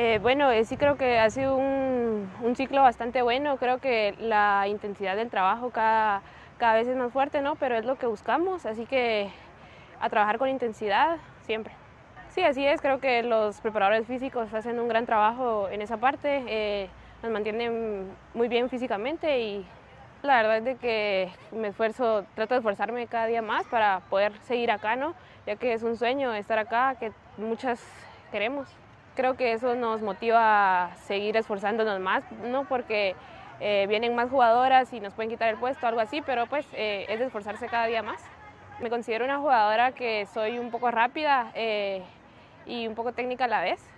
Eh, bueno, eh, sí creo que ha sido un, ciclo bastante bueno. Creo que la intensidad del trabajo cada, cada vez es más fuerte, ¿no? Pero es lo que buscamos, así que a trabajar con intensidad siempre. Sí, así es. Creo que los preparadores físicos hacen un gran trabajo en esa parte. Eh, nos mantienen muy bien físicamente y la verdad es de que me esfuerzo, trato de esforzarme cada día más para poder seguir acá, ¿no? Ya que es un sueño estar acá, que muchas queremos. Creo que eso nos motiva a seguir esforzándonos más, ¿no? Porque eh, vienen más jugadoras y nos pueden quitar el puesto, algo así, pero pues eh, es de esforzarse cada día más. Me considero una jugadora que soy un poco rápida eh, y un poco técnica a la vez.